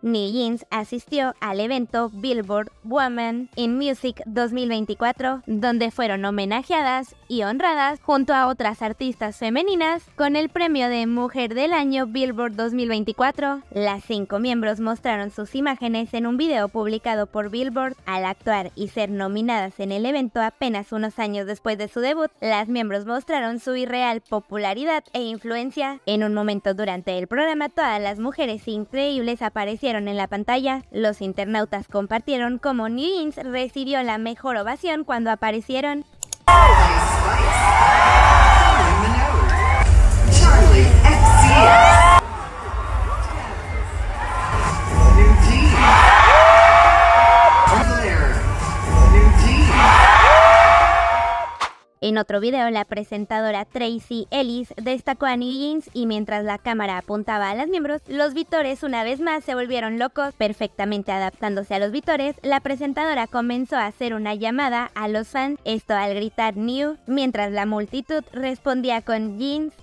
New Jeans asistió al evento Billboard Women in Music 2024, donde fueron homenajeadas y honradas junto a otras artistas femeninas con el premio de Mujer del Año Billboard 2024. Las cinco miembros mostraron sus imágenes en un video publicado por Billboard al actuar y ser nominadas en el evento apenas unos años después de su debut. Las miembros mostraron su irreal popularidad e influencia. En un momento durante el programa, todas las mujeres increíbles aparecieron en la pantalla. Los internautas compartieron cómo New Jeans recibió la mejor ovación cuando aparecieron. En otro video, la presentadora Tracy Ellis destacó a New Jeans y mientras la cámara apuntaba a las miembros, los vitores una vez más se volvieron locos. Perfectamente adaptándose a los vitores, la presentadora comenzó a hacer una llamada a los fans, esto al gritar New, mientras la multitud respondía con Jeans.